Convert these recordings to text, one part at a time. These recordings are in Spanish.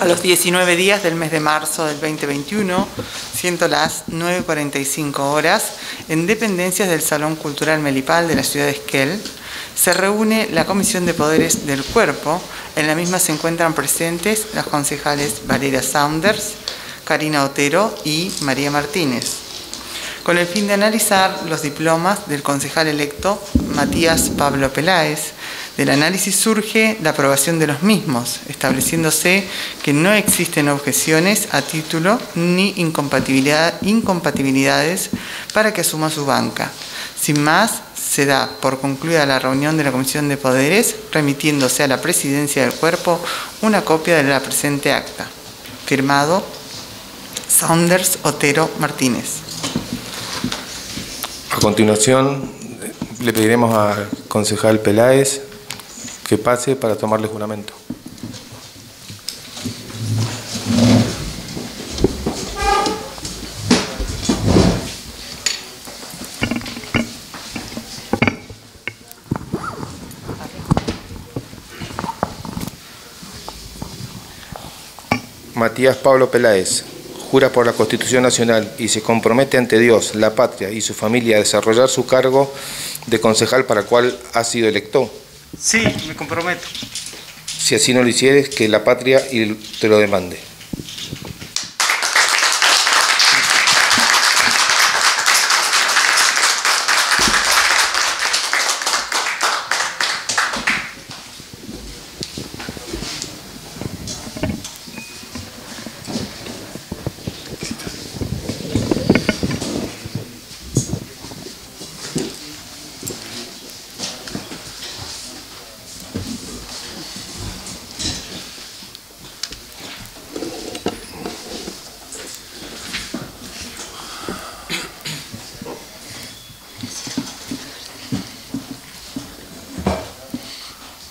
A los 19 días del mes de marzo del 2021, siendo las 9.45 horas, en dependencias del Salón Cultural Melipal de la ciudad de Esquel, se reúne la Comisión de Poderes del Cuerpo. En la misma se encuentran presentes las concejales Valeria Saunders, Karina Otero y María Martínez, con el fin de analizar los diplomas del concejal electo Matías Pablo Peláez, del análisis surge la aprobación de los mismos, estableciéndose que no existen objeciones a título ni incompatibilidades para que asuma su banca. Sin más, se da por concluida la reunión de la Comisión de Poderes, remitiéndose a la Presidencia del Cuerpo una copia de la presente acta. Firmado Saunders Otero Martínez. A continuación, le pediremos al concejal Peláez que pase para tomarle juramento. Matías Pablo Peláez jura por la Constitución Nacional y se compromete ante Dios, la patria y su familia a desarrollar su cargo de concejal para el cual ha sido electo. Sí, me comprometo. Si así no lo hicieres, que la patria te lo demande.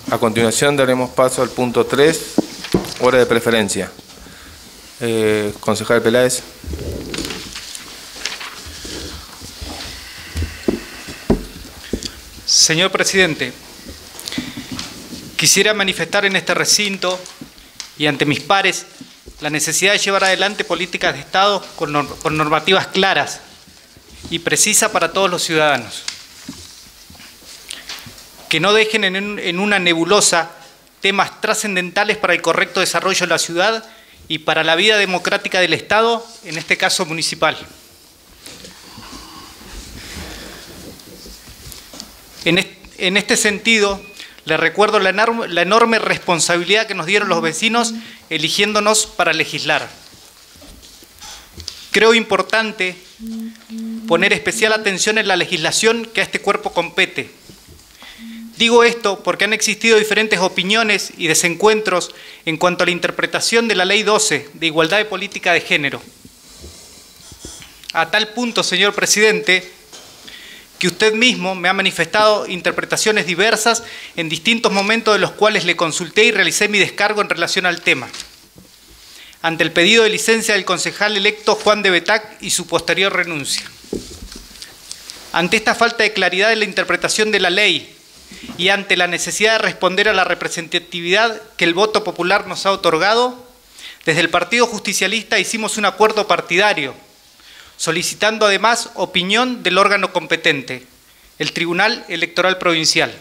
A continuación daremos paso al punto 3, hora de preferencia. Eh, concejal Peláez. Señor presidente, quisiera manifestar en este recinto y ante mis pares la necesidad de llevar adelante políticas de Estado con, normativas claras y precisas para todos los ciudadanos que no dejen en, una nebulosa temas trascendentales para el correcto desarrollo de la ciudad y para la vida democrática del Estado, en este caso municipal. En este sentido, le recuerdo la la enorme responsabilidad que nos dieron los vecinos eligiéndonos para legislar. Creo importante poner especial atención en la legislación que a este cuerpo compete Digo esto porque han existido diferentes opiniones y desencuentros en cuanto a la interpretación de la Ley 12 de Igualdad de Política de Género. A tal punto, señor presidente, que usted mismo me ha manifestado interpretaciones diversas en distintos momentos de los cuales le consulté y realicé mi descargo en relación al tema. Ante el pedido de licencia del concejal electo Juan de Betac y su posterior renuncia. Ante esta falta de claridad en la interpretación de la ley y ante la necesidad de responder a la representatividad que el voto popular nos ha otorgado, desde el Partido Justicialista hicimos un acuerdo partidario, solicitando además opinión del órgano competente, el Tribunal Electoral Provincial.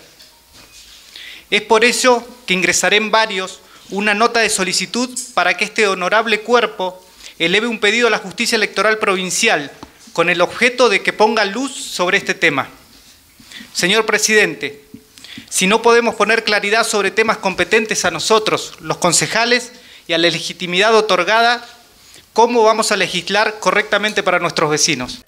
Es por eso que ingresaré en varios una nota de solicitud para que este honorable cuerpo eleve un pedido a la Justicia Electoral Provincial con el objeto de que ponga luz sobre este tema. Señor Presidente, si no podemos poner claridad sobre temas competentes a nosotros, los concejales, y a la legitimidad otorgada, ¿cómo vamos a legislar correctamente para nuestros vecinos?